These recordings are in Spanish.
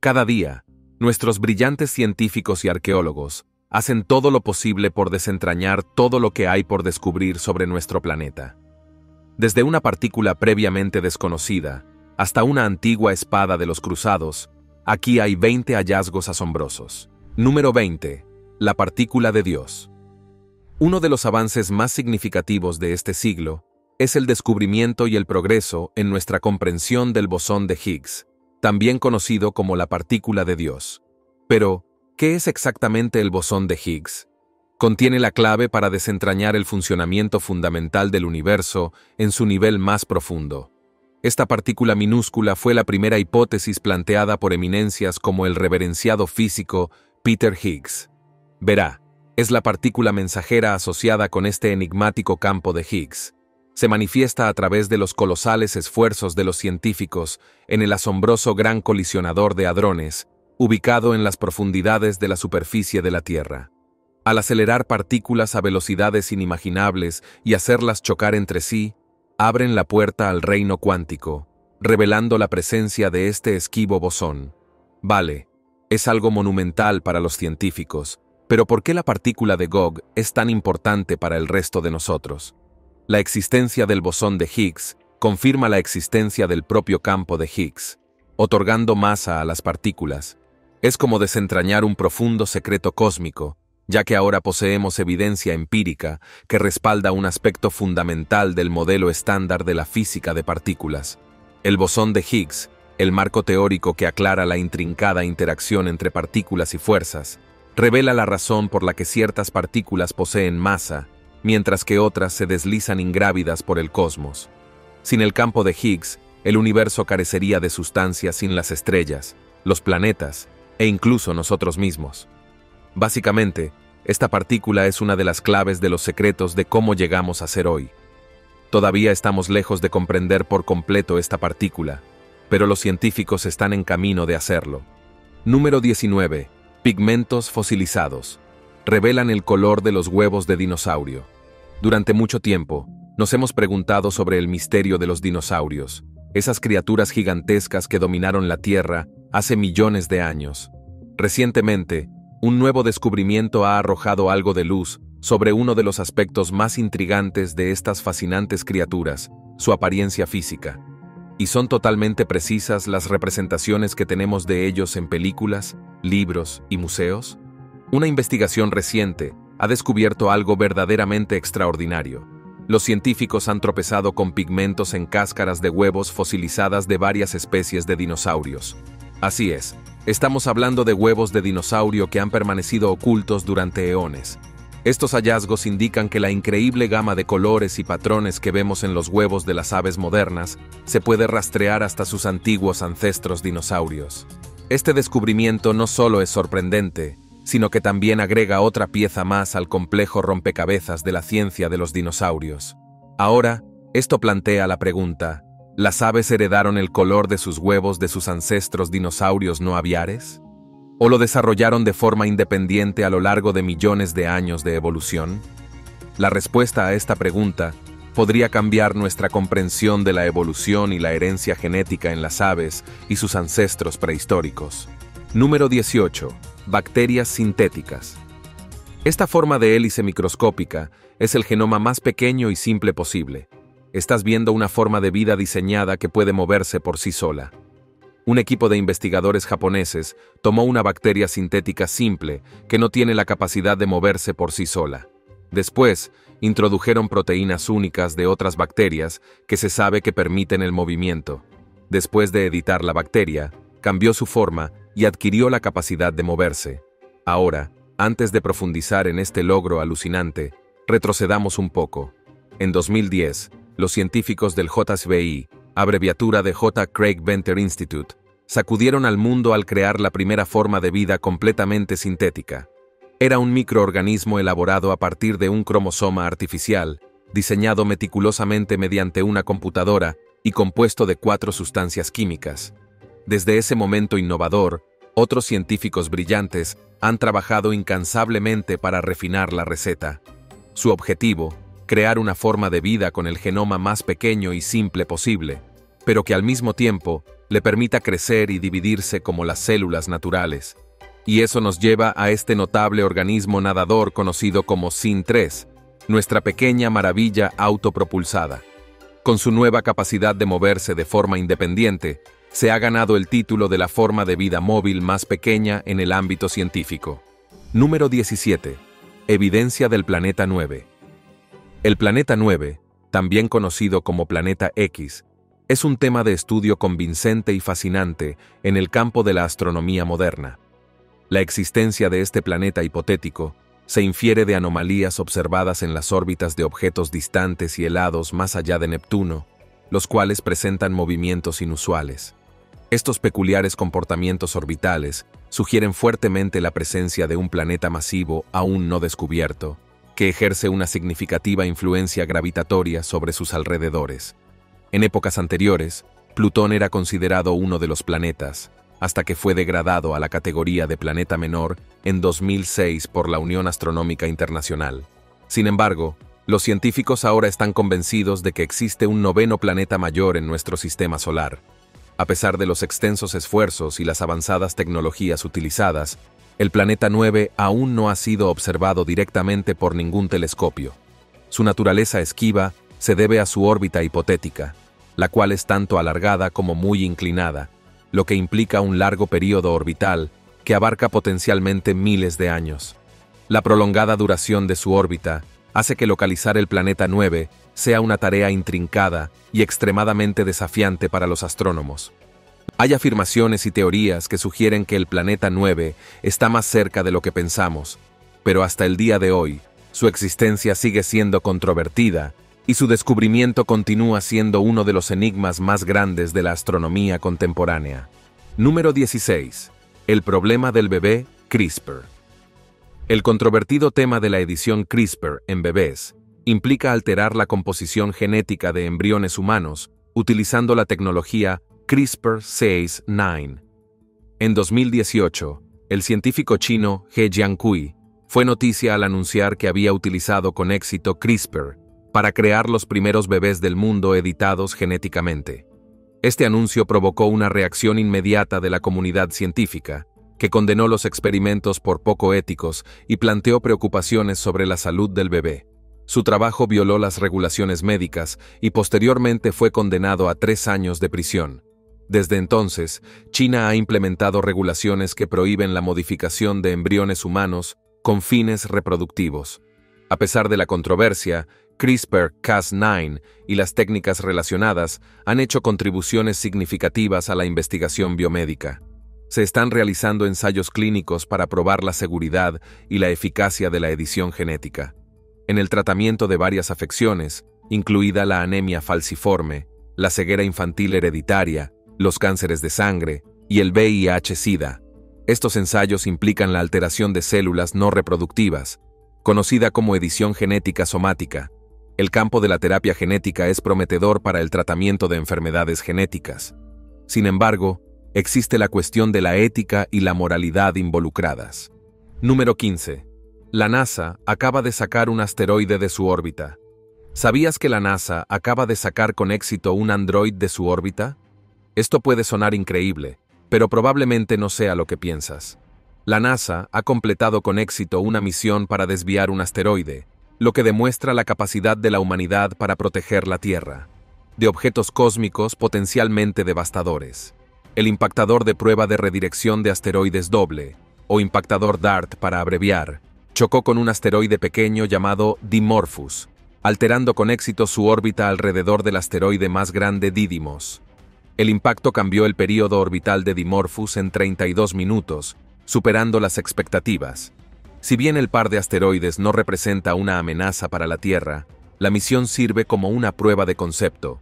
Cada día, nuestros brillantes científicos y arqueólogos hacen todo lo posible por desentrañar todo lo que hay por descubrir sobre nuestro planeta. Desde una partícula previamente desconocida hasta una antigua espada de los cruzados, aquí hay 20 hallazgos asombrosos. Número 20. La partícula de Dios. Uno de los avances más significativos de este siglo es el descubrimiento y el progreso en nuestra comprensión del bosón de Higgs, también conocido como la partícula de Dios. Pero, ¿qué es exactamente el bosón de Higgs? Contiene la clave para desentrañar el funcionamiento fundamental del universo en su nivel más profundo. Esta partícula minúscula fue la primera hipótesis planteada por eminencias como el reverenciado físico Peter Higgs. Verá, es la partícula mensajera asociada con este enigmático campo de Higgs. Se manifiesta a través de los colosales esfuerzos de los científicos en el asombroso gran colisionador de hadrones, ubicado en las profundidades de la superficie de la Tierra. Al acelerar partículas a velocidades inimaginables y hacerlas chocar entre sí, abren la puerta al reino cuántico, revelando la presencia de este esquivo bosón. Vale, es algo monumental para los científicos, pero ¿por qué la partícula de Gog es tan importante para el resto de nosotros? La existencia del bosón de Higgs confirma la existencia del propio campo de Higgs, otorgando masa a las partículas. Es como desentrañar un profundo secreto cósmico, ya que ahora poseemos evidencia empírica que respalda un aspecto fundamental del modelo estándar de la física de partículas. El bosón de Higgs, el marco teórico que aclara la intrincada interacción entre partículas y fuerzas, revela la razón por la que ciertas partículas poseen masa, mientras que otras se deslizan ingrávidas por el cosmos. Sin el campo de Higgs, el universo carecería de sustancia sin las estrellas, los planetas e incluso nosotros mismos. Básicamente, esta partícula es una de las claves de los secretos de cómo llegamos a ser hoy. Todavía estamos lejos de comprender por completo esta partícula, pero los científicos están en camino de hacerlo. Número 19. Pigmentos fosilizados. Revelan el color de los huevos de dinosaurio. Durante mucho tiempo, nos hemos preguntado sobre el misterio de los dinosaurios, esas criaturas gigantescas que dominaron la Tierra hace millones de años. Recientemente, un nuevo descubrimiento ha arrojado algo de luz sobre uno de los aspectos más intrigantes de estas fascinantes criaturas, su apariencia física. ¿Y son totalmente precisas las representaciones que tenemos de ellos en películas, libros y museos? Una investigación reciente ha descubierto algo verdaderamente extraordinario. Los científicos han tropezado con pigmentos en cáscaras de huevos fosilizadas de varias especies de dinosaurios. Así es, Estamos hablando de huevos de dinosaurio que han permanecido ocultos durante eones. Estos hallazgos indican que la increíble gama de colores y patrones que vemos en los huevos de las aves modernas se puede rastrear hasta sus antiguos ancestros dinosaurios. Este descubrimiento no solo es sorprendente, sino que también agrega otra pieza más al complejo rompecabezas de la ciencia de los dinosaurios. Ahora, esto plantea la pregunta, ¿Las aves heredaron el color de sus huevos de sus ancestros dinosaurios no aviares? ¿O lo desarrollaron de forma independiente a lo largo de millones de años de evolución? La respuesta a esta pregunta podría cambiar nuestra comprensión de la evolución y la herencia genética en las aves y sus ancestros prehistóricos. Número 18. Bacterias sintéticas. Esta forma de hélice microscópica es el genoma más pequeño y simple posible estás viendo una forma de vida diseñada que puede moverse por sí sola. Un equipo de investigadores japoneses tomó una bacteria sintética simple que no tiene la capacidad de moverse por sí sola. Después, introdujeron proteínas únicas de otras bacterias que se sabe que permiten el movimiento. Después de editar la bacteria, cambió su forma y adquirió la capacidad de moverse. Ahora, antes de profundizar en este logro alucinante, retrocedamos un poco. En 2010, los científicos del JSBI, abreviatura de J. Craig Venter Institute, sacudieron al mundo al crear la primera forma de vida completamente sintética. Era un microorganismo elaborado a partir de un cromosoma artificial, diseñado meticulosamente mediante una computadora y compuesto de cuatro sustancias químicas. Desde ese momento innovador, otros científicos brillantes han trabajado incansablemente para refinar la receta. Su objetivo, crear una forma de vida con el genoma más pequeño y simple posible, pero que al mismo tiempo le permita crecer y dividirse como las células naturales. Y eso nos lleva a este notable organismo nadador conocido como SIN-3, nuestra pequeña maravilla autopropulsada. Con su nueva capacidad de moverse de forma independiente, se ha ganado el título de la forma de vida móvil más pequeña en el ámbito científico. Número 17. Evidencia del planeta 9. El planeta 9, también conocido como planeta X, es un tema de estudio convincente y fascinante en el campo de la astronomía moderna. La existencia de este planeta hipotético se infiere de anomalías observadas en las órbitas de objetos distantes y helados más allá de Neptuno, los cuales presentan movimientos inusuales. Estos peculiares comportamientos orbitales sugieren fuertemente la presencia de un planeta masivo aún no descubierto, que ejerce una significativa influencia gravitatoria sobre sus alrededores. En épocas anteriores, Plutón era considerado uno de los planetas, hasta que fue degradado a la categoría de planeta menor en 2006 por la Unión Astronómica Internacional. Sin embargo, los científicos ahora están convencidos de que existe un noveno planeta mayor en nuestro sistema solar. A pesar de los extensos esfuerzos y las avanzadas tecnologías utilizadas, el planeta 9 aún no ha sido observado directamente por ningún telescopio. Su naturaleza esquiva se debe a su órbita hipotética, la cual es tanto alargada como muy inclinada, lo que implica un largo periodo orbital que abarca potencialmente miles de años. La prolongada duración de su órbita hace que localizar el planeta 9 sea una tarea intrincada y extremadamente desafiante para los astrónomos. Hay afirmaciones y teorías que sugieren que el planeta 9 está más cerca de lo que pensamos, pero hasta el día de hoy, su existencia sigue siendo controvertida y su descubrimiento continúa siendo uno de los enigmas más grandes de la astronomía contemporánea. Número 16. El problema del bebé CRISPR. El controvertido tema de la edición CRISPR en bebés implica alterar la composición genética de embriones humanos utilizando la tecnología CRISPR-Cas9. En 2018, el científico chino He Jiankui fue noticia al anunciar que había utilizado con éxito CRISPR para crear los primeros bebés del mundo editados genéticamente. Este anuncio provocó una reacción inmediata de la comunidad científica, que condenó los experimentos por poco éticos y planteó preocupaciones sobre la salud del bebé. Su trabajo violó las regulaciones médicas y posteriormente fue condenado a tres años de prisión. Desde entonces, China ha implementado regulaciones que prohíben la modificación de embriones humanos con fines reproductivos. A pesar de la controversia, CRISPR-Cas9 y las técnicas relacionadas han hecho contribuciones significativas a la investigación biomédica. Se están realizando ensayos clínicos para probar la seguridad y la eficacia de la edición genética. En el tratamiento de varias afecciones, incluida la anemia falciforme, la ceguera infantil hereditaria, los cánceres de sangre y el VIH-Sida. Estos ensayos implican la alteración de células no reproductivas, conocida como edición genética somática, el campo de la terapia genética es prometedor para el tratamiento de enfermedades genéticas. Sin embargo, existe la cuestión de la ética y la moralidad involucradas. Número 15. La NASA acaba de sacar un asteroide de su órbita. ¿Sabías que la NASA acaba de sacar con éxito un android de su órbita? Esto puede sonar increíble, pero probablemente no sea lo que piensas. La NASA ha completado con éxito una misión para desviar un asteroide, lo que demuestra la capacidad de la humanidad para proteger la Tierra, de objetos cósmicos potencialmente devastadores. El impactador de prueba de redirección de asteroides doble, o impactador DART para abreviar, chocó con un asteroide pequeño llamado Dimorphus, alterando con éxito su órbita alrededor del asteroide más grande Didymos. El impacto cambió el período orbital de Dimorphus en 32 minutos, superando las expectativas, si bien el par de asteroides no representa una amenaza para la Tierra, la misión sirve como una prueba de concepto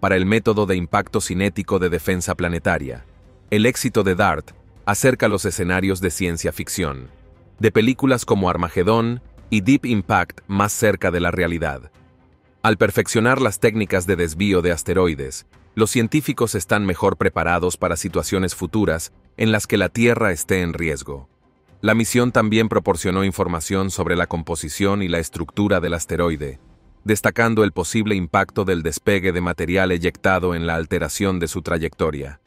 para el método de impacto cinético de defensa planetaria. El éxito de DART acerca los escenarios de ciencia ficción, de películas como Armagedón y Deep Impact más cerca de la realidad. Al perfeccionar las técnicas de desvío de asteroides, los científicos están mejor preparados para situaciones futuras en las que la Tierra esté en riesgo. La misión también proporcionó información sobre la composición y la estructura del asteroide, destacando el posible impacto del despegue de material eyectado en la alteración de su trayectoria.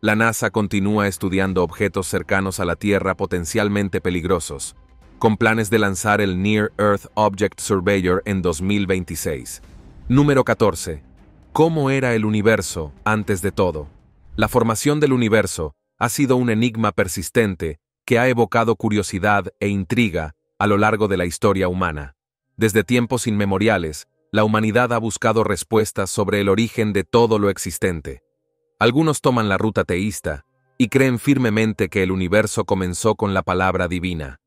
la NASA continúa estudiando objetos cercanos a la Tierra potencialmente peligrosos, con planes de lanzar el Near Earth Object Surveyor en 2026. Número 14. ¿Cómo era el universo antes de todo? La formación del universo ha sido un enigma persistente que ha evocado curiosidad e intriga a lo largo de la historia humana. Desde tiempos inmemoriales, la humanidad ha buscado respuestas sobre el origen de todo lo existente. Algunos toman la ruta teísta y creen firmemente que el universo comenzó con la palabra divina.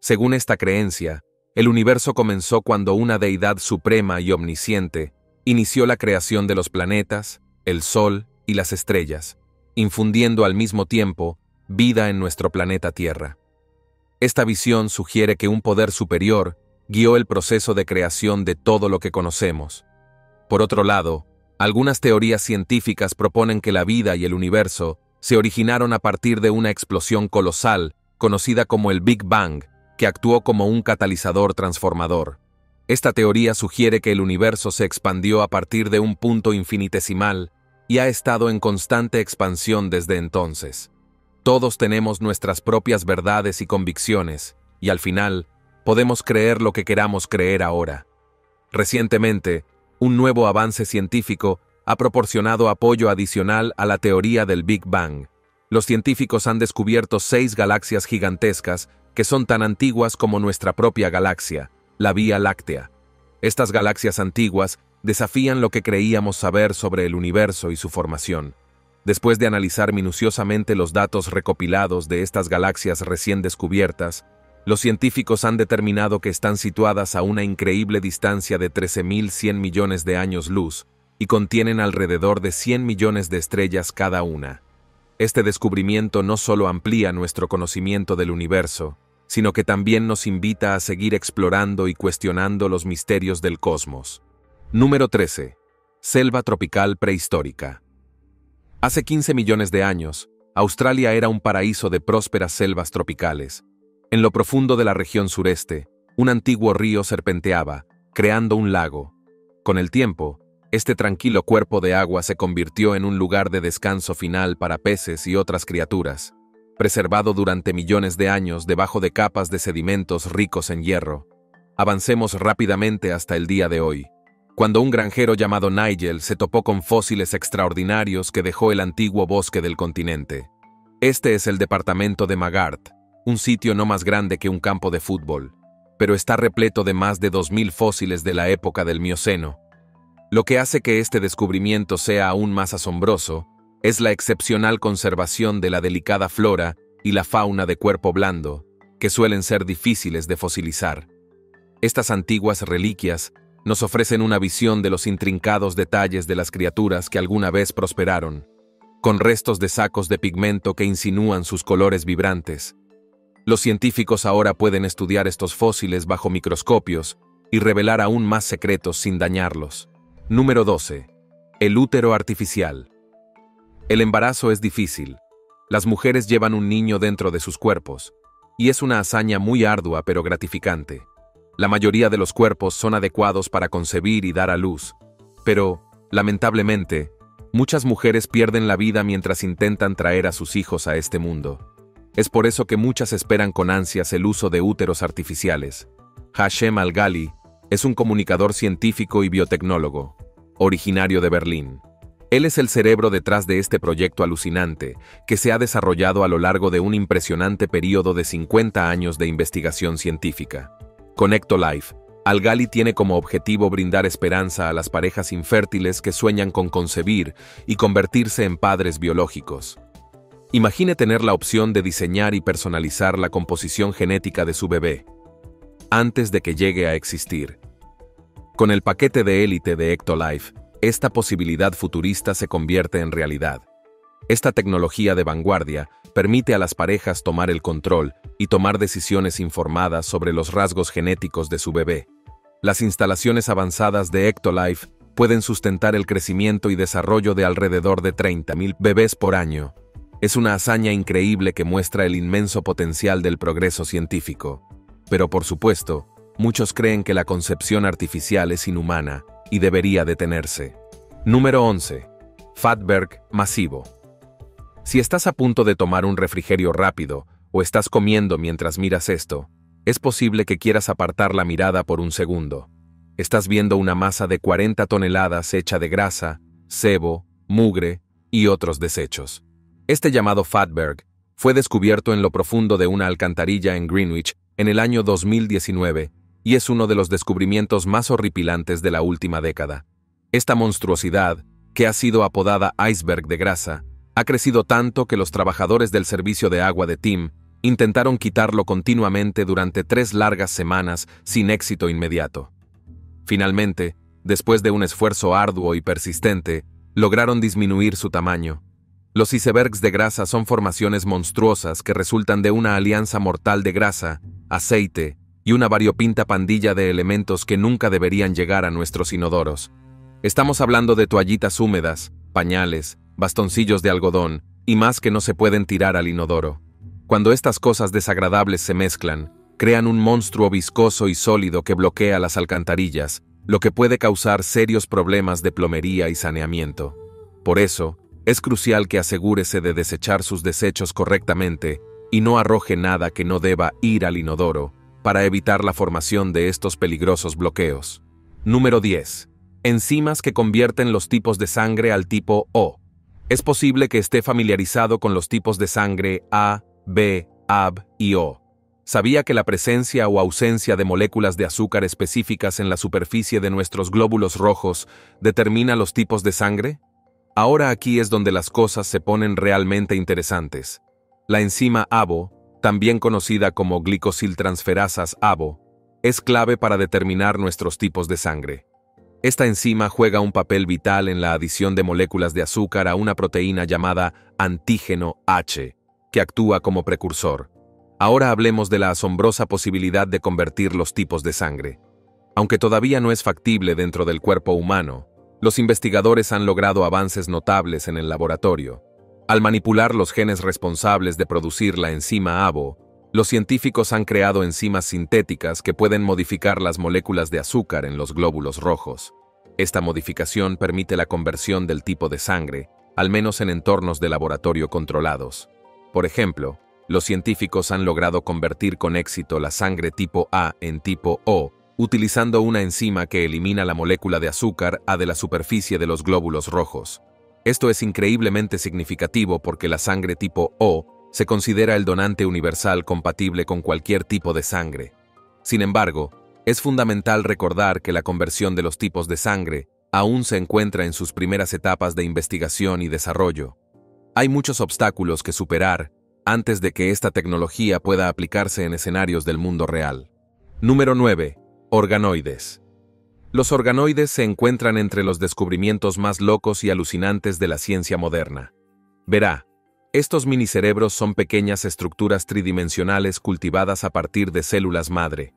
Según esta creencia, el universo comenzó cuando una deidad suprema y omnisciente inició la creación de los planetas, el Sol y las estrellas, infundiendo al mismo tiempo vida en nuestro planeta Tierra. Esta visión sugiere que un poder superior guió el proceso de creación de todo lo que conocemos. Por otro lado, algunas teorías científicas proponen que la vida y el universo se originaron a partir de una explosión colosal conocida como el Big Bang, que actuó como un catalizador transformador. Esta teoría sugiere que el universo se expandió a partir de un punto infinitesimal y ha estado en constante expansión desde entonces. Todos tenemos nuestras propias verdades y convicciones, y al final, podemos creer lo que queramos creer ahora. Recientemente, un nuevo avance científico ha proporcionado apoyo adicional a la teoría del Big Bang. Los científicos han descubierto seis galaxias gigantescas que son tan antiguas como nuestra propia galaxia, la Vía Láctea. Estas galaxias antiguas desafían lo que creíamos saber sobre el universo y su formación. Después de analizar minuciosamente los datos recopilados de estas galaxias recién descubiertas, los científicos han determinado que están situadas a una increíble distancia de 13.100 millones de años luz y contienen alrededor de 100 millones de estrellas cada una. Este descubrimiento no solo amplía nuestro conocimiento del universo, sino que también nos invita a seguir explorando y cuestionando los misterios del cosmos. Número 13. Selva tropical prehistórica. Hace 15 millones de años, Australia era un paraíso de prósperas selvas tropicales, en lo profundo de la región sureste, un antiguo río serpenteaba, creando un lago. Con el tiempo, este tranquilo cuerpo de agua se convirtió en un lugar de descanso final para peces y otras criaturas, preservado durante millones de años debajo de capas de sedimentos ricos en hierro. Avancemos rápidamente hasta el día de hoy, cuando un granjero llamado Nigel se topó con fósiles extraordinarios que dejó el antiguo bosque del continente. Este es el departamento de Magart, un sitio no más grande que un campo de fútbol, pero está repleto de más de 2.000 fósiles de la época del Mioceno. Lo que hace que este descubrimiento sea aún más asombroso es la excepcional conservación de la delicada flora y la fauna de cuerpo blando, que suelen ser difíciles de fosilizar. Estas antiguas reliquias nos ofrecen una visión de los intrincados detalles de las criaturas que alguna vez prosperaron, con restos de sacos de pigmento que insinúan sus colores vibrantes, los científicos ahora pueden estudiar estos fósiles bajo microscopios y revelar aún más secretos sin dañarlos. Número 12. El útero artificial. El embarazo es difícil. Las mujeres llevan un niño dentro de sus cuerpos, y es una hazaña muy ardua pero gratificante. La mayoría de los cuerpos son adecuados para concebir y dar a luz, pero, lamentablemente, muchas mujeres pierden la vida mientras intentan traer a sus hijos a este mundo. Es por eso que muchas esperan con ansias el uso de úteros artificiales. Hashem Al-Ghali es un comunicador científico y biotecnólogo, originario de Berlín. Él es el cerebro detrás de este proyecto alucinante, que se ha desarrollado a lo largo de un impresionante periodo de 50 años de investigación científica. Con Ectolife, Al-Ghali tiene como objetivo brindar esperanza a las parejas infértiles que sueñan con concebir y convertirse en padres biológicos. Imagine tener la opción de diseñar y personalizar la composición genética de su bebé, antes de que llegue a existir. Con el paquete de élite de Ectolife, esta posibilidad futurista se convierte en realidad. Esta tecnología de vanguardia permite a las parejas tomar el control y tomar decisiones informadas sobre los rasgos genéticos de su bebé. Las instalaciones avanzadas de Ectolife pueden sustentar el crecimiento y desarrollo de alrededor de 30.000 bebés por año, es una hazaña increíble que muestra el inmenso potencial del progreso científico. Pero por supuesto, muchos creen que la concepción artificial es inhumana y debería detenerse. Número 11. Fatberg masivo. Si estás a punto de tomar un refrigerio rápido o estás comiendo mientras miras esto, es posible que quieras apartar la mirada por un segundo. Estás viendo una masa de 40 toneladas hecha de grasa, sebo, mugre y otros desechos. Este llamado fatberg fue descubierto en lo profundo de una alcantarilla en Greenwich en el año 2019 y es uno de los descubrimientos más horripilantes de la última década. Esta monstruosidad, que ha sido apodada iceberg de grasa, ha crecido tanto que los trabajadores del servicio de agua de Tim intentaron quitarlo continuamente durante tres largas semanas sin éxito inmediato. Finalmente, después de un esfuerzo arduo y persistente, lograron disminuir su tamaño. Los icebergs de grasa son formaciones monstruosas que resultan de una alianza mortal de grasa, aceite y una variopinta pandilla de elementos que nunca deberían llegar a nuestros inodoros. Estamos hablando de toallitas húmedas, pañales, bastoncillos de algodón y más que no se pueden tirar al inodoro. Cuando estas cosas desagradables se mezclan, crean un monstruo viscoso y sólido que bloquea las alcantarillas, lo que puede causar serios problemas de plomería y saneamiento. Por eso, es crucial que asegúrese de desechar sus desechos correctamente y no arroje nada que no deba ir al inodoro, para evitar la formación de estos peligrosos bloqueos. Número 10. Enzimas que convierten los tipos de sangre al tipo O. Es posible que esté familiarizado con los tipos de sangre A, B, AB y O. ¿Sabía que la presencia o ausencia de moléculas de azúcar específicas en la superficie de nuestros glóbulos rojos determina los tipos de sangre? Ahora aquí es donde las cosas se ponen realmente interesantes. La enzima ABO, también conocida como glicosiltransferasas ABO, es clave para determinar nuestros tipos de sangre. Esta enzima juega un papel vital en la adición de moléculas de azúcar a una proteína llamada antígeno H, que actúa como precursor. Ahora hablemos de la asombrosa posibilidad de convertir los tipos de sangre. Aunque todavía no es factible dentro del cuerpo humano, los investigadores han logrado avances notables en el laboratorio. Al manipular los genes responsables de producir la enzima ABO, los científicos han creado enzimas sintéticas que pueden modificar las moléculas de azúcar en los glóbulos rojos. Esta modificación permite la conversión del tipo de sangre, al menos en entornos de laboratorio controlados. Por ejemplo, los científicos han logrado convertir con éxito la sangre tipo A en tipo O, utilizando una enzima que elimina la molécula de azúcar A de la superficie de los glóbulos rojos. Esto es increíblemente significativo porque la sangre tipo O se considera el donante universal compatible con cualquier tipo de sangre. Sin embargo, es fundamental recordar que la conversión de los tipos de sangre aún se encuentra en sus primeras etapas de investigación y desarrollo. Hay muchos obstáculos que superar antes de que esta tecnología pueda aplicarse en escenarios del mundo real. Número 9. Organoides. Los organoides se encuentran entre los descubrimientos más locos y alucinantes de la ciencia moderna. Verá, estos minicerebros son pequeñas estructuras tridimensionales cultivadas a partir de células madre.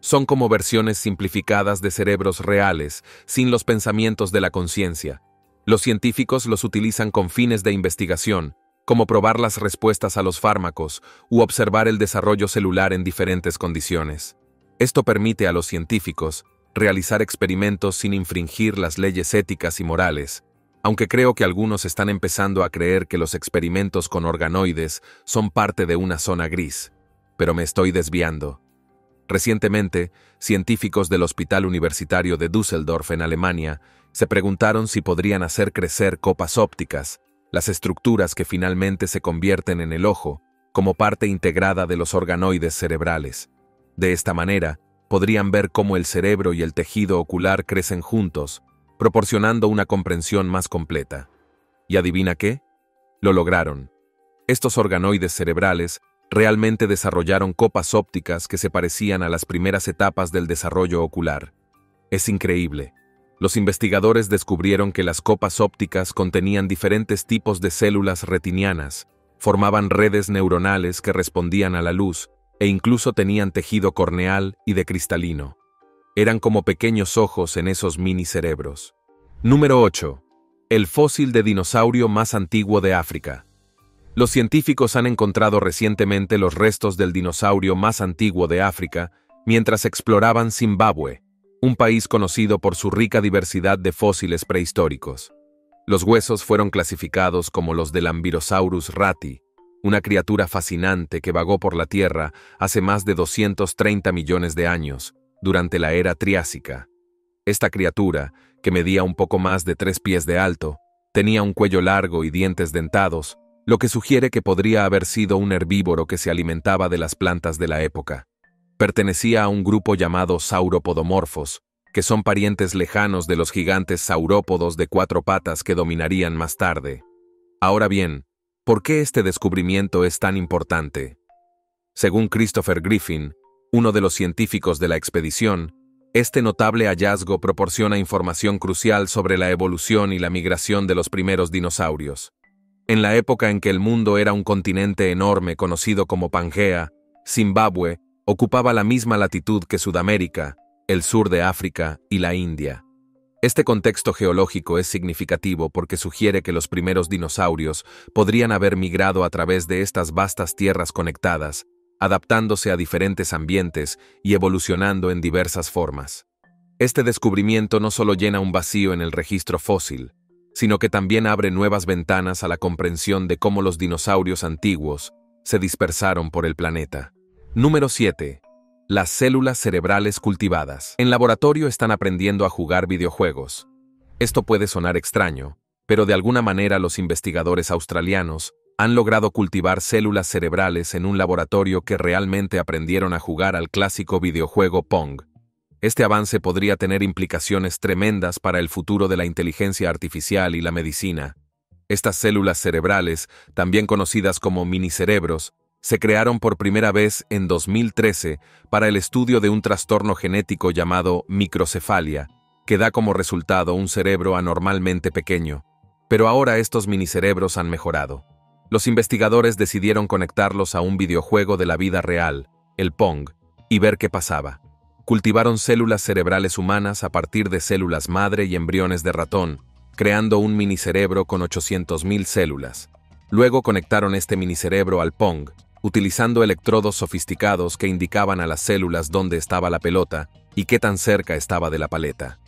Son como versiones simplificadas de cerebros reales, sin los pensamientos de la conciencia, los científicos los utilizan con fines de investigación, como probar las respuestas a los fármacos u observar el desarrollo celular en diferentes condiciones. Esto permite a los científicos realizar experimentos sin infringir las leyes éticas y morales, aunque creo que algunos están empezando a creer que los experimentos con organoides son parte de una zona gris. Pero me estoy desviando. Recientemente, científicos del Hospital Universitario de Düsseldorf en Alemania se preguntaron si podrían hacer crecer copas ópticas, las estructuras que finalmente se convierten en el ojo, como parte integrada de los organoides cerebrales. De esta manera, podrían ver cómo el cerebro y el tejido ocular crecen juntos, proporcionando una comprensión más completa. ¿Y adivina qué? Lo lograron. Estos organoides cerebrales realmente desarrollaron copas ópticas que se parecían a las primeras etapas del desarrollo ocular. Es increíble. Los investigadores descubrieron que las copas ópticas contenían diferentes tipos de células retinianas, formaban redes neuronales que respondían a la luz e incluso tenían tejido corneal y de cristalino. Eran como pequeños ojos en esos mini cerebros. Número 8. El fósil de dinosaurio más antiguo de África. Los científicos han encontrado recientemente los restos del dinosaurio más antiguo de África mientras exploraban Zimbabue, un país conocido por su rica diversidad de fósiles prehistóricos. Los huesos fueron clasificados como los del Ambirosaurus rati, una criatura fascinante que vagó por la Tierra hace más de 230 millones de años, durante la era Triásica. Esta criatura, que medía un poco más de tres pies de alto, tenía un cuello largo y dientes dentados, lo que sugiere que podría haber sido un herbívoro que se alimentaba de las plantas de la época. Pertenecía a un grupo llamado sauropodomorfos, que son parientes lejanos de los gigantes saurópodos de cuatro patas que dominarían más tarde. Ahora bien, ¿por qué este descubrimiento es tan importante? Según Christopher Griffin, uno de los científicos de la expedición, este notable hallazgo proporciona información crucial sobre la evolución y la migración de los primeros dinosaurios. En la época en que el mundo era un continente enorme conocido como Pangea, Zimbabue ocupaba la misma latitud que Sudamérica, el sur de África y la India. Este contexto geológico es significativo porque sugiere que los primeros dinosaurios podrían haber migrado a través de estas vastas tierras conectadas, adaptándose a diferentes ambientes y evolucionando en diversas formas. Este descubrimiento no solo llena un vacío en el registro fósil, sino que también abre nuevas ventanas a la comprensión de cómo los dinosaurios antiguos se dispersaron por el planeta. Número 7. Las células cerebrales cultivadas. En laboratorio están aprendiendo a jugar videojuegos. Esto puede sonar extraño, pero de alguna manera los investigadores australianos han logrado cultivar células cerebrales en un laboratorio que realmente aprendieron a jugar al clásico videojuego Pong. Este avance podría tener implicaciones tremendas para el futuro de la inteligencia artificial y la medicina. Estas células cerebrales, también conocidas como minicerebros, se crearon por primera vez en 2013 para el estudio de un trastorno genético llamado microcefalia, que da como resultado un cerebro anormalmente pequeño. Pero ahora estos minicerebros han mejorado. Los investigadores decidieron conectarlos a un videojuego de la vida real, el Pong, y ver qué pasaba. Cultivaron células cerebrales humanas a partir de células madre y embriones de ratón, creando un minicerebro con 800.000 células. Luego conectaron este minicerebro al Pong, utilizando electrodos sofisticados que indicaban a las células dónde estaba la pelota y qué tan cerca estaba de la paleta.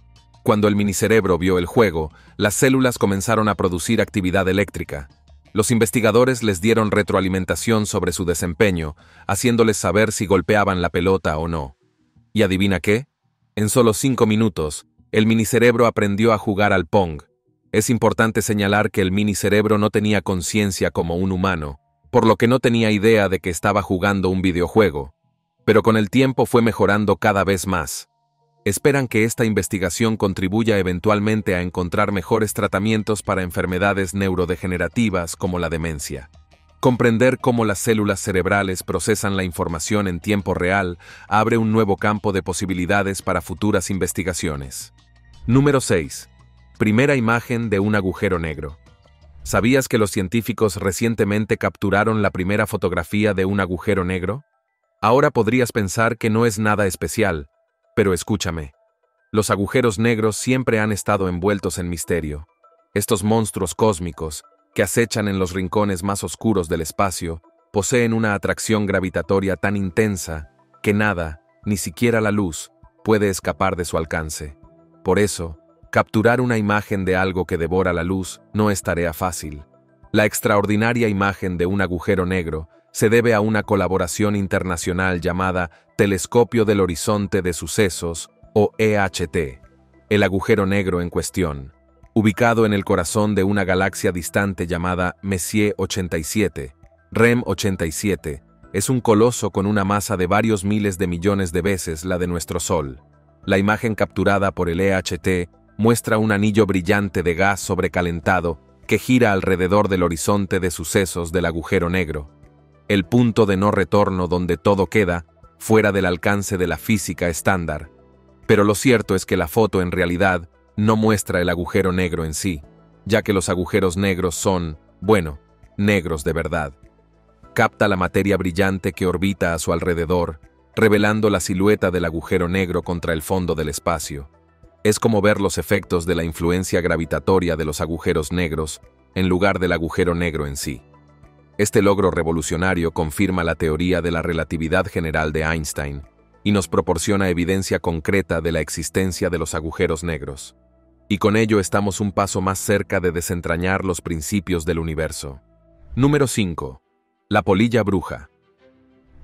Cuando el minicerebro vio el juego, las células comenzaron a producir actividad eléctrica, los investigadores les dieron retroalimentación sobre su desempeño, haciéndoles saber si golpeaban la pelota o no. ¿Y adivina qué? En solo cinco minutos, el minicerebro aprendió a jugar al Pong. Es importante señalar que el minicerebro no tenía conciencia como un humano, por lo que no tenía idea de que estaba jugando un videojuego, pero con el tiempo fue mejorando cada vez más esperan que esta investigación contribuya eventualmente a encontrar mejores tratamientos para enfermedades neurodegenerativas como la demencia. Comprender cómo las células cerebrales procesan la información en tiempo real abre un nuevo campo de posibilidades para futuras investigaciones. Número 6. Primera imagen de un agujero negro. ¿Sabías que los científicos recientemente capturaron la primera fotografía de un agujero negro? Ahora podrías pensar que no es nada especial, pero escúchame, los agujeros negros siempre han estado envueltos en misterio. Estos monstruos cósmicos, que acechan en los rincones más oscuros del espacio, poseen una atracción gravitatoria tan intensa que nada, ni siquiera la luz, puede escapar de su alcance. Por eso, capturar una imagen de algo que devora la luz no es tarea fácil. La extraordinaria imagen de un agujero negro se debe a una colaboración internacional llamada Telescopio del Horizonte de Sucesos, o EHT, el agujero negro en cuestión, ubicado en el corazón de una galaxia distante llamada Messier 87, REM 87, es un coloso con una masa de varios miles de millones de veces la de nuestro Sol. La imagen capturada por el EHT muestra un anillo brillante de gas sobrecalentado que gira alrededor del horizonte de sucesos del agujero negro, el punto de no retorno donde todo queda fuera del alcance de la física estándar. Pero lo cierto es que la foto en realidad no muestra el agujero negro en sí, ya que los agujeros negros son, bueno, negros de verdad. Capta la materia brillante que orbita a su alrededor, revelando la silueta del agujero negro contra el fondo del espacio. Es como ver los efectos de la influencia gravitatoria de los agujeros negros en lugar del agujero negro en sí. Este logro revolucionario confirma la teoría de la relatividad general de Einstein y nos proporciona evidencia concreta de la existencia de los agujeros negros. y con ello estamos un paso más cerca de desentrañar los principios del universo. Número 5. La polilla bruja.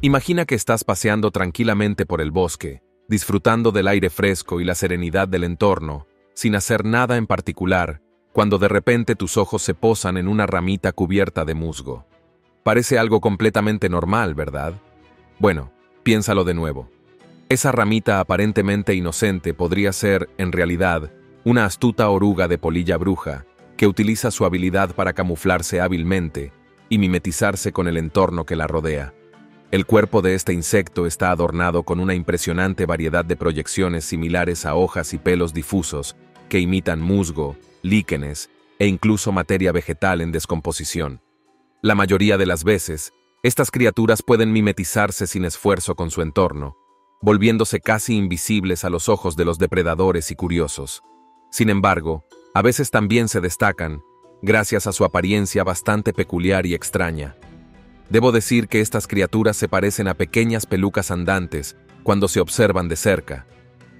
Imagina que estás paseando tranquilamente por el bosque, disfrutando del aire fresco y la serenidad del entorno, sin hacer nada en particular, cuando de repente tus ojos se posan en una ramita cubierta de musgo. Parece algo completamente normal, ¿verdad? Bueno, piénsalo de nuevo. Esa ramita aparentemente inocente podría ser, en realidad, una astuta oruga de polilla bruja, que utiliza su habilidad para camuflarse hábilmente y mimetizarse con el entorno que la rodea. El cuerpo de este insecto está adornado con una impresionante variedad de proyecciones similares a hojas y pelos difusos que imitan musgo, líquenes e incluso materia vegetal en descomposición. La mayoría de las veces, estas criaturas pueden mimetizarse sin esfuerzo con su entorno, volviéndose casi invisibles a los ojos de los depredadores y curiosos. Sin embargo, a veces también se destacan, gracias a su apariencia bastante peculiar y extraña. Debo decir que estas criaturas se parecen a pequeñas pelucas andantes cuando se observan de cerca.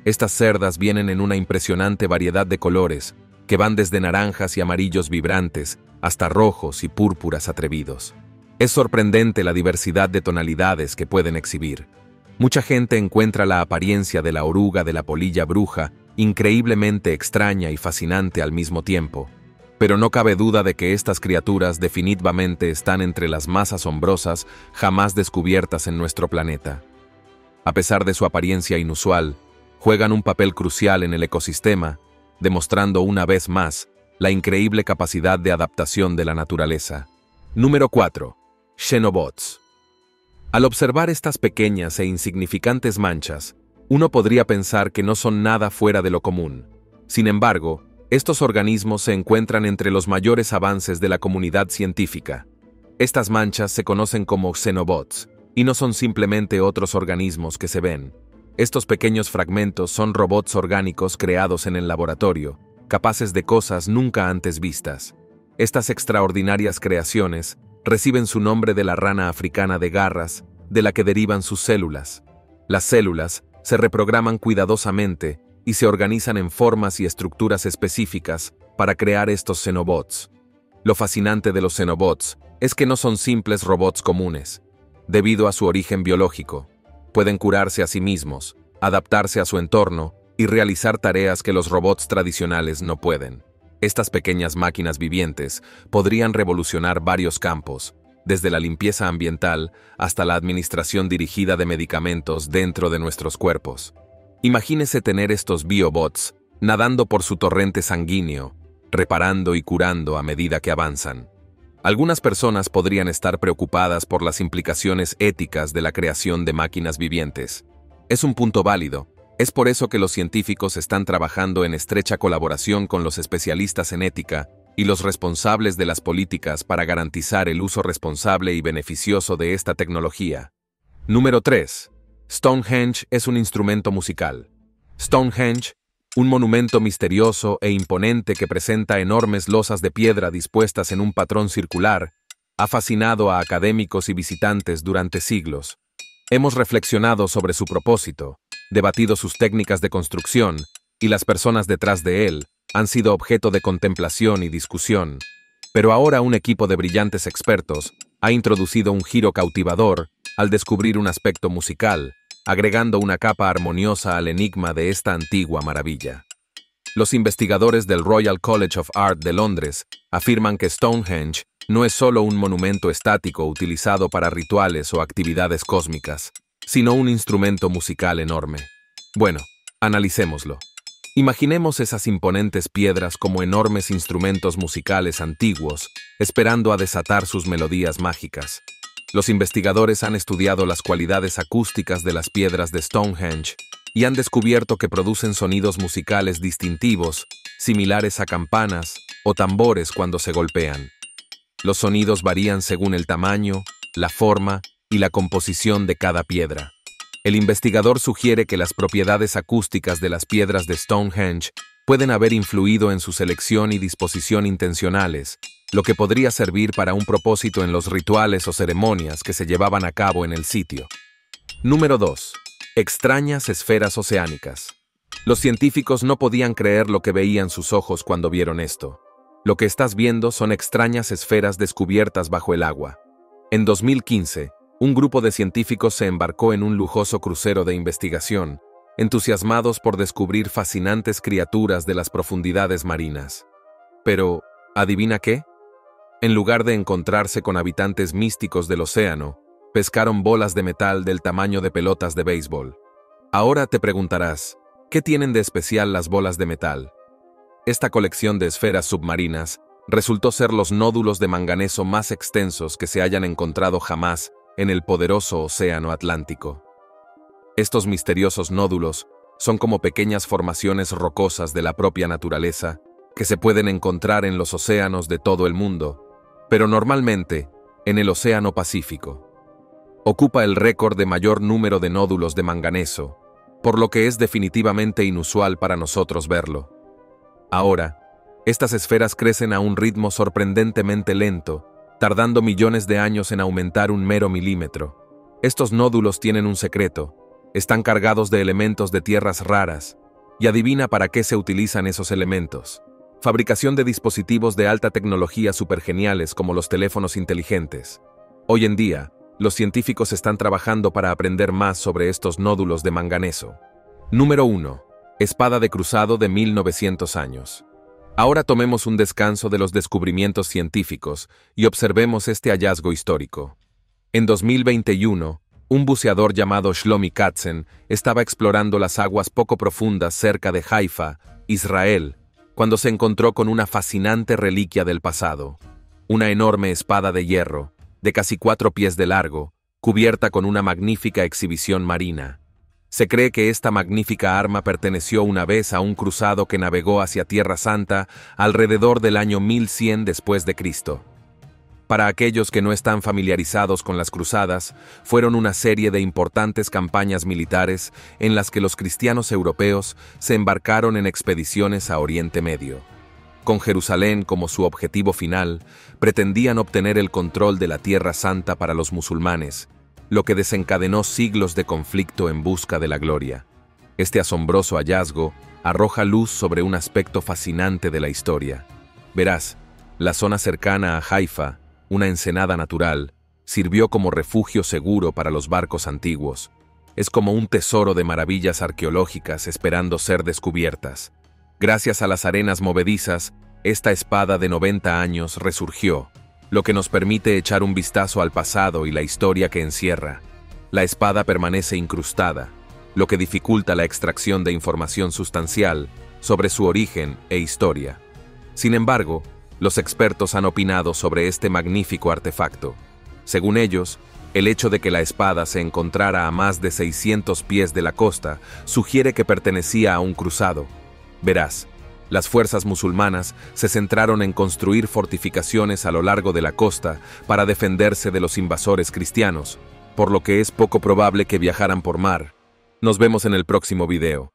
Estas cerdas vienen en una impresionante variedad de colores, que van desde naranjas y amarillos vibrantes hasta rojos y púrpuras atrevidos. Es sorprendente la diversidad de tonalidades que pueden exhibir. Mucha gente encuentra la apariencia de la oruga de la polilla bruja increíblemente extraña y fascinante al mismo tiempo pero no cabe duda de que estas criaturas definitivamente están entre las más asombrosas jamás descubiertas en nuestro planeta. A pesar de su apariencia inusual, juegan un papel crucial en el ecosistema, demostrando una vez más la increíble capacidad de adaptación de la naturaleza. Número 4. Xenobots. Al observar estas pequeñas e insignificantes manchas, uno podría pensar que no son nada fuera de lo común. Sin embargo, estos organismos se encuentran entre los mayores avances de la comunidad científica. Estas manchas se conocen como xenobots, y no son simplemente otros organismos que se ven. Estos pequeños fragmentos son robots orgánicos creados en el laboratorio, capaces de cosas nunca antes vistas. Estas extraordinarias creaciones reciben su nombre de la rana africana de garras, de la que derivan sus células. Las células se reprograman cuidadosamente y se organizan en formas y estructuras específicas para crear estos xenobots. Lo fascinante de los xenobots es que no son simples robots comunes. Debido a su origen biológico, pueden curarse a sí mismos, adaptarse a su entorno y realizar tareas que los robots tradicionales no pueden. Estas pequeñas máquinas vivientes podrían revolucionar varios campos, desde la limpieza ambiental hasta la administración dirigida de medicamentos dentro de nuestros cuerpos. Imagínese tener estos biobots nadando por su torrente sanguíneo, reparando y curando a medida que avanzan. Algunas personas podrían estar preocupadas por las implicaciones éticas de la creación de máquinas vivientes. Es un punto válido. Es por eso que los científicos están trabajando en estrecha colaboración con los especialistas en ética y los responsables de las políticas para garantizar el uso responsable y beneficioso de esta tecnología. Número 3. Stonehenge es un instrumento musical. Stonehenge, un monumento misterioso e imponente que presenta enormes losas de piedra dispuestas en un patrón circular, ha fascinado a académicos y visitantes durante siglos. Hemos reflexionado sobre su propósito, debatido sus técnicas de construcción, y las personas detrás de él han sido objeto de contemplación y discusión. Pero ahora un equipo de brillantes expertos ha introducido un giro cautivador al descubrir un aspecto musical, agregando una capa armoniosa al enigma de esta antigua maravilla. Los investigadores del Royal College of Art de Londres afirman que Stonehenge no es solo un monumento estático utilizado para rituales o actividades cósmicas, sino un instrumento musical enorme. Bueno, analicémoslo. Imaginemos esas imponentes piedras como enormes instrumentos musicales antiguos, esperando a desatar sus melodías mágicas. Los investigadores han estudiado las cualidades acústicas de las piedras de Stonehenge y han descubierto que producen sonidos musicales distintivos, similares a campanas o tambores cuando se golpean. Los sonidos varían según el tamaño, la forma y la composición de cada piedra. El investigador sugiere que las propiedades acústicas de las piedras de Stonehenge pueden haber influido en su selección y disposición intencionales, lo que podría servir para un propósito en los rituales o ceremonias que se llevaban a cabo en el sitio. Número 2. Extrañas esferas oceánicas. Los científicos no podían creer lo que veían sus ojos cuando vieron esto. Lo que estás viendo son extrañas esferas descubiertas bajo el agua. En 2015, un grupo de científicos se embarcó en un lujoso crucero de investigación, entusiasmados por descubrir fascinantes criaturas de las profundidades marinas. Pero, ¿adivina qué? En lugar de encontrarse con habitantes místicos del océano, pescaron bolas de metal del tamaño de pelotas de béisbol. Ahora te preguntarás, ¿qué tienen de especial las bolas de metal? Esta colección de esferas submarinas resultó ser los nódulos de manganeso más extensos que se hayan encontrado jamás en el poderoso Océano Atlántico. Estos misteriosos nódulos son como pequeñas formaciones rocosas de la propia naturaleza que se pueden encontrar en los océanos de todo el mundo, pero normalmente en el Océano Pacífico. Ocupa el récord de mayor número de nódulos de manganeso, por lo que es definitivamente inusual para nosotros verlo. Ahora, estas esferas crecen a un ritmo sorprendentemente lento, tardando millones de años en aumentar un mero milímetro. Estos nódulos tienen un secreto, están cargados de elementos de tierras raras, y adivina para qué se utilizan esos elementos. Fabricación de dispositivos de alta tecnología supergeniales como los teléfonos inteligentes. Hoy en día, los científicos están trabajando para aprender más sobre estos nódulos de manganeso. Número 1. Espada de cruzado de 1900 años. Ahora tomemos un descanso de los descubrimientos científicos y observemos este hallazgo histórico. En 2021, un buceador llamado Shlomi Katzen estaba explorando las aguas poco profundas cerca de Haifa, Israel, cuando se encontró con una fascinante reliquia del pasado, una enorme espada de hierro, de casi cuatro pies de largo, cubierta con una magnífica exhibición marina. Se cree que esta magnífica arma perteneció una vez a un cruzado que navegó hacia Tierra Santa alrededor del año 1100 después de Cristo. Para aquellos que no están familiarizados con las cruzadas, fueron una serie de importantes campañas militares en las que los cristianos europeos se embarcaron en expediciones a Oriente Medio. Con Jerusalén como su objetivo final, pretendían obtener el control de la Tierra Santa para los musulmanes, lo que desencadenó siglos de conflicto en busca de la gloria. Este asombroso hallazgo arroja luz sobre un aspecto fascinante de la historia. Verás, la zona cercana a Haifa, una ensenada natural, sirvió como refugio seguro para los barcos antiguos. Es como un tesoro de maravillas arqueológicas esperando ser descubiertas. Gracias a las arenas movedizas, esta espada de 90 años resurgió, lo que nos permite echar un vistazo al pasado y la historia que encierra. La espada permanece incrustada, lo que dificulta la extracción de información sustancial sobre su origen e historia. Sin embargo, los expertos han opinado sobre este magnífico artefacto. Según ellos, el hecho de que la espada se encontrara a más de 600 pies de la costa sugiere que pertenecía a un cruzado, Verás, las fuerzas musulmanas se centraron en construir fortificaciones a lo largo de la costa para defenderse de los invasores cristianos, por lo que es poco probable que viajaran por mar. Nos vemos en el próximo video.